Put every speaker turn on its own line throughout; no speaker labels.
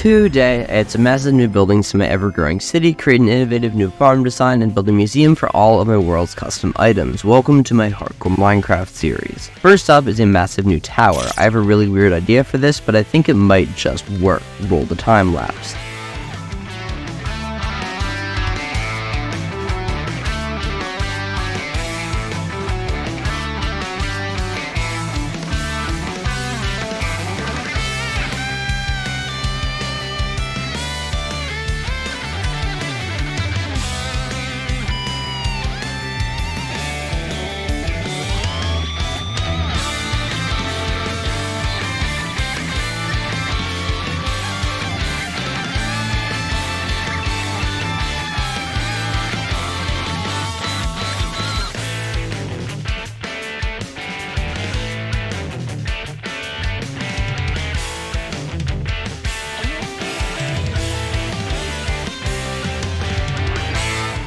Today, it's a massive new building to my ever-growing city, create an innovative new farm design, and build a museum for all of my world's custom items. Welcome to my Hardcore Minecraft series. First up is a massive new tower. I have a really weird idea for this, but I think it might just work. Roll the time lapse.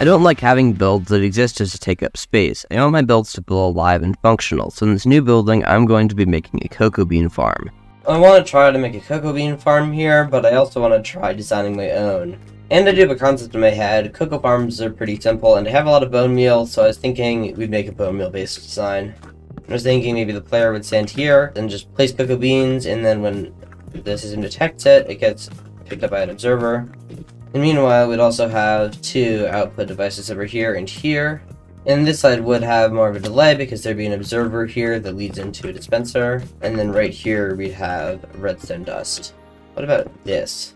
I don't like having builds that exist just to take up space. I want my builds to feel alive and functional, so in this new building, I'm going to be making a cocoa bean farm.
I want to try to make a cocoa bean farm here, but I also want to try designing my own. And I do have a concept in my head. Cocoa farms are pretty simple, and I have a lot of bone meal, so I was thinking we'd make a bone meal based design. I was thinking maybe the player would stand here, and just place cocoa beans, and then when the system detects it, it gets picked up by an observer. And meanwhile, we'd also have two output devices over here and here. And this side would have more of a delay because there'd be an observer here that leads into a dispenser. And then right here, we'd have redstone dust. What about this?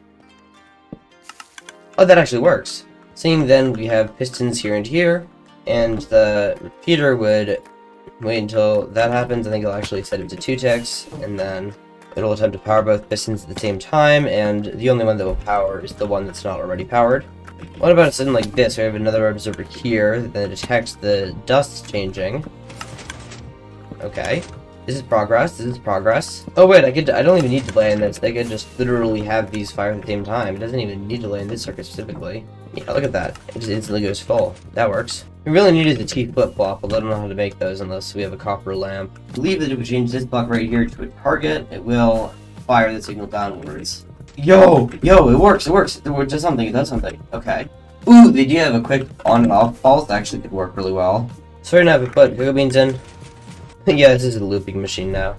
Oh, that actually works. Seeing then, we have pistons here and here. And the repeater would wait until that happens. I think it'll actually set it to two ticks. And then It'll attempt to power both pistons at the same time, and the only one that will power is the one that's not already powered. What about a something like this? We have another observer here that detects the dust changing. Okay. This is progress. This is progress. Oh wait, I could. I don't even need to in this. They could just literally have these fire at the same time. It doesn't even need to in this circuit specifically. Yeah, look at that. It just instantly goes full. That works. We really needed the T flip-flop, but I don't know how to make those unless we have a copper lamp. I believe that if we change this block right here to a target, it will fire the signal downwards. Yo! Yo, it works, it works. It does something, it does something. Okay. Ooh, the idea of a quick on and off pulse actually could work really well. So if we put cocoa beans in, yeah, this is a looping machine now.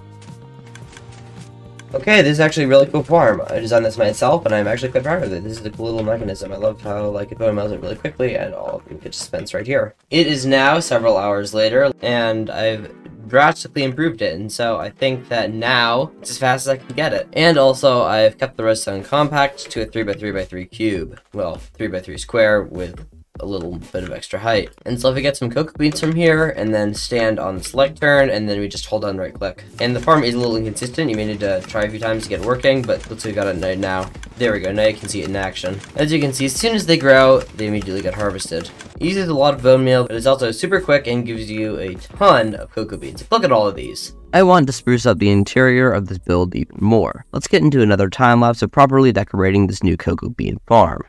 Okay, this is actually a really cool farm. I designed this myself, and I'm actually quite proud of it. This is a cool little mechanism. I love how, like, it melts it really quickly, and all of them get dispensed right here. It is now several hours later, and I've drastically improved it, and so I think that now it's as fast as I can get it. And also, I've kept the redstone compact to a 3x3x3 cube. Well, 3x3 square with a little bit of extra height. And so if we get some cocoa beans from here, and then stand on the select turn, and then we just hold down right click. And the farm is a little inconsistent, you may need to try a few times to get it working, but looks like we got it now. There we go, now you can see it in action. As you can see, as soon as they grow, they immediately get harvested. It uses a lot of bone meal, but it's also super quick and gives you a ton of cocoa beans. Look at all of these.
I want to spruce up the interior of this build even more. Let's get into another time lapse of properly decorating this new cocoa bean farm.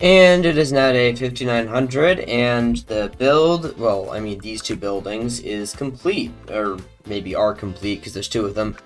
And it is now day 5900, and the build, well, I mean, these two buildings is complete, or maybe are complete, because there's two of them.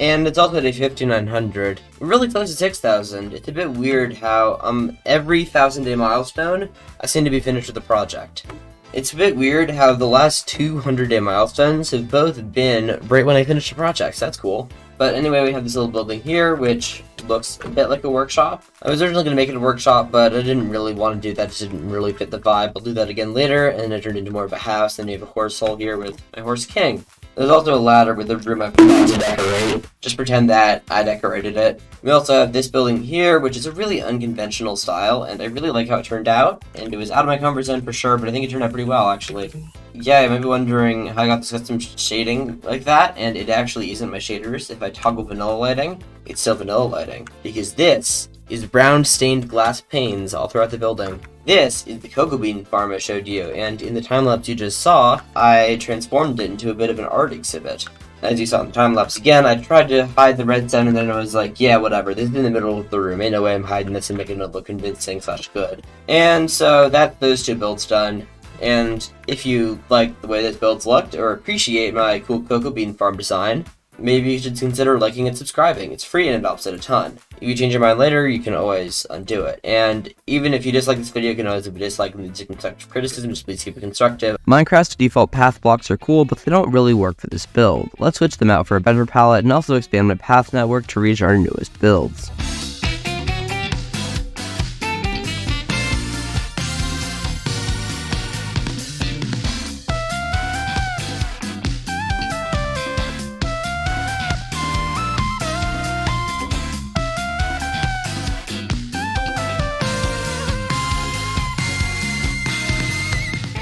And it's also day 5900. We're really close to 6000. It's a bit weird how, um, every 1000 day milestone, I seem to be finished with the project. It's a bit weird how the last 200 day milestones have both been right when I finished the projects. That's cool. But anyway, we have this little building here, which looks a bit like a workshop. I was originally going to make it a workshop, but I didn't really want to do that. It just didn't really fit the vibe. I'll do that again later, and it turned into more of a house. Then you have a horse hole here with my horse king. There's also a ladder with a room I forgot to decorate. Just pretend that I decorated it. We also have this building here, which is a really unconventional style, and I really like how it turned out. And it was out of my comfort zone for sure, but I think it turned out pretty well, actually. Yeah, you might be wondering how I got this custom shading like that, and it actually isn't my shaders. If I toggle vanilla lighting, it's still vanilla lighting. Because this is brown stained glass panes all throughout the building. This is the cocoa bean farm I showed you, and in the time lapse you just saw, I transformed it into a bit of an art exhibit. as you saw in the time lapse again, I tried to hide the redstone and then I was like, yeah, whatever, this is in the middle of the room, ain't no way I'm hiding this and making it look convincing slash good. And so that those two builds done. And if you like the way this build's looked or appreciate my cool cocoa bean farm design, maybe you should consider liking and subscribing. It's free and it helps out a ton. If you change your mind later, you can always undo it. And even if you dislike this video, you can always leave a dislike and leave constructive criticism, just please keep it constructive.
Minecraft's default path blocks are cool, but they don't really work for this build. Let's switch them out for a better palette and also expand my path network to reach our newest builds.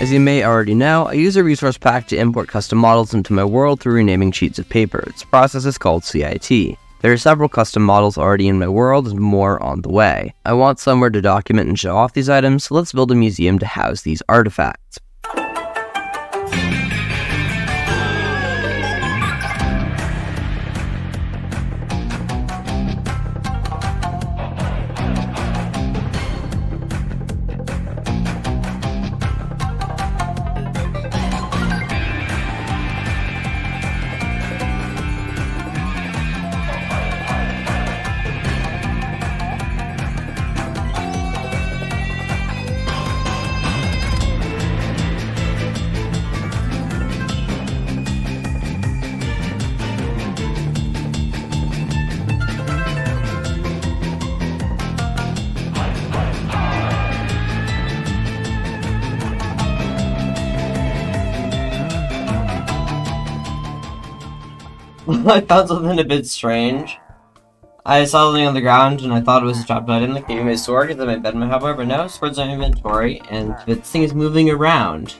As you may already know, I use a resource pack to import custom models into my world through renaming sheets of paper. This process is called CIT. There are several custom models already in my world and more on the way. I want somewhere to document and show off these items, so let's build a museum to house these artifacts.
I found something a bit strange. I saw something on the ground and I thought it was a trap, but I didn't look at my sword because I my bed, however, no, swords are in my inventory and this thing is moving around.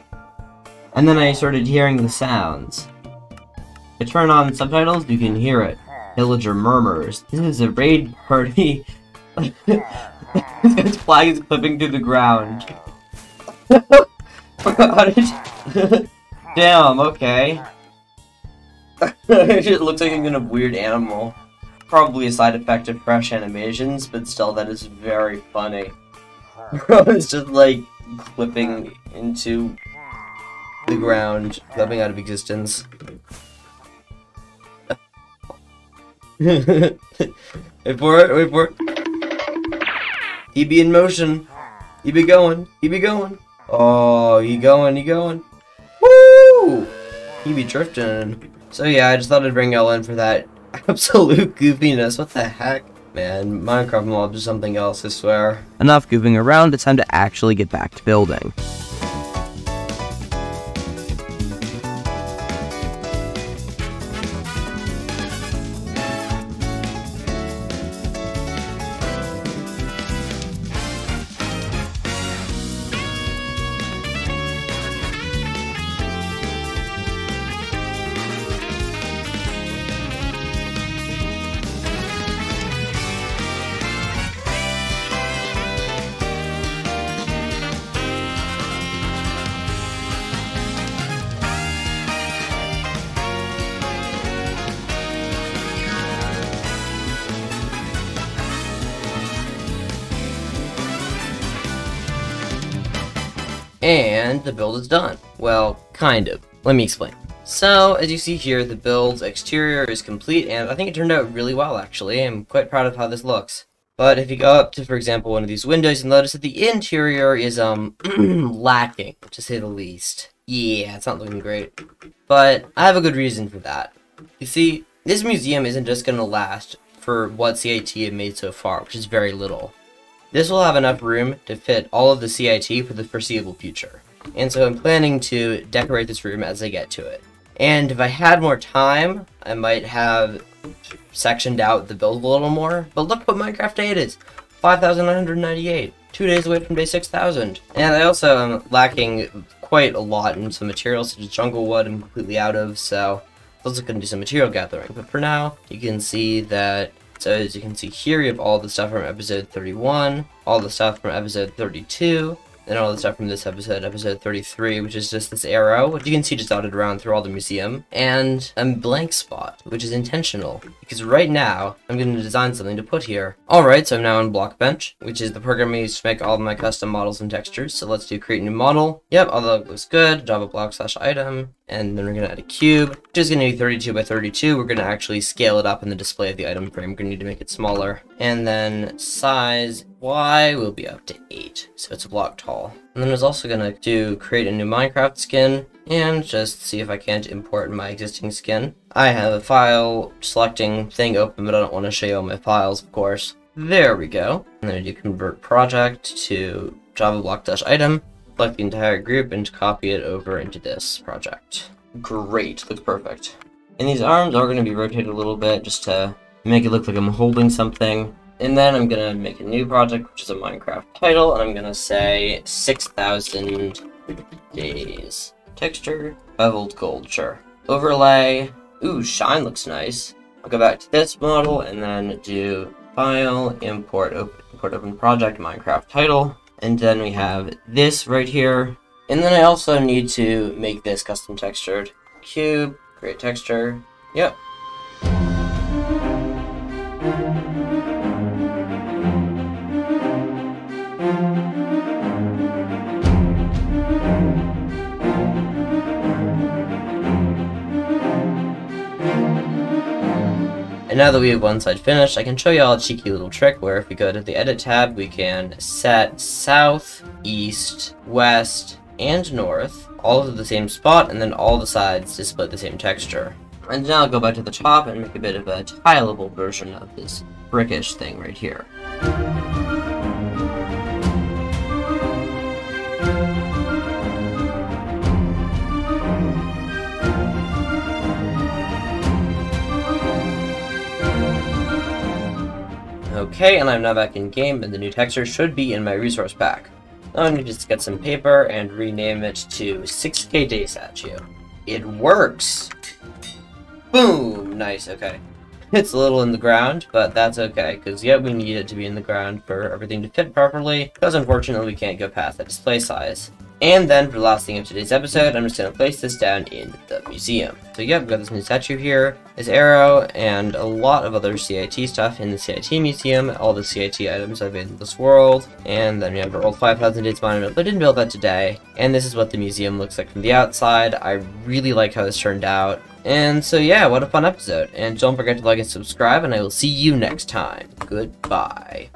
And then I started hearing the sounds. I turn on subtitles, you can hear it. Villager murmurs. This is a raid party. this flag is clipping through the ground. Damn, okay. it looks like I'm a weird animal. Probably a side effect of fresh animations, but still, that is very funny. it's just like clipping into the ground, clipping out of existence. wait for it, wait for it. He be in motion. He be going, he be going. Oh, he going, he going. Woo! He be drifting. So yeah, I just thought I'd bring y'all in for that absolute goofiness. What the heck? Man, Minecraft mobs is something else, I swear.
Enough goofing around, it's time to actually get back to building.
And the build is done. Well, kind of. Let me explain. So, as you see here, the build's exterior is complete, and I think it turned out really well, actually. I'm quite proud of how this looks. But if you go up to, for example, one of these windows, you'll notice that the interior is, um, lacking, to say the least. Yeah, it's not looking great. But I have a good reason for that. You see, this museum isn't just going to last for what CIT have made so far, which is very little. This will have enough room to fit all of the CIT for the foreseeable future. And so I'm planning to decorate this room as I get to it. And if I had more time, I might have sectioned out the build a little more. But look what Minecraft Day it is. 5,998. Two days away from day 6,000. And I also am lacking quite a lot in some materials, such as jungle wood I'm completely out of, so I was looking to do some material gathering. But for now, you can see that so as you can see here, you have all the stuff from episode 31, all the stuff from episode 32, and all the stuff from this episode, episode 33, which is just this arrow, which you can see just dotted around through all the museum, and a blank spot, which is intentional, because right now, I'm going to design something to put here. Alright, so I'm now on Blockbench, which is the program I use to make all of my custom models and textures, so let's do create new model. Yep, all that looks good, java block slash item, and then we're going to add a cube, which is going to be 32 by 32. We're going to actually scale it up in the display of the item frame. We're going to need to make it smaller. And then size Y will be up to 8, so it's a block tall. And then I was also going to do create a new Minecraft skin, and just see if I can't import my existing skin. I have a file selecting thing open, but I don't want to show you all my files, of course. There we go. And then I do convert project to java block dash item, select the entire group, and copy it over into this project. Great, looks perfect. And these arms are going to be rotated a little bit just to make it look like I'm holding something. And then I'm to make a new project, which is a Minecraft title, and I'm to say 6,000 days. Texture, beveled gold, sure. Overlay, ooh, shine looks nice. I'll go back to this model and then do file, import, open, import open project, Minecraft title. And then we have this right here. And then I also need to make this custom textured. Cube, create texture. Yep, now that we have one side finished, I can show you all a cheeky little trick where if we go to the edit tab, we can set south, east, west, and north, all to the same spot, and then all the sides display the same texture. And now I'll go back to the top and make a bit of a tileable version of this brickish thing right here. Okay, and I'm now back in game, and the new texture should be in my resource pack. Now I need to just get some paper and rename it to 6k day statue. It works! Boom! Nice, okay. It's a little in the ground, but that's okay, because yet we need it to be in the ground for everything to fit properly, because unfortunately we can't go past that display size. And then for the last thing of today's episode, I'm just going to place this down in the museum. So yep, we've got this new statue here, this arrow, and a lot of other CIT stuff in the CIT museum, all the CIT items I've made in this world, and then we have our old 5000 days monument, but didn't build that today. And this is what the museum looks like from the outside. I really like how this turned out. And so yeah, what a fun episode. And don't forget to like and subscribe, and I will see you next time. Goodbye.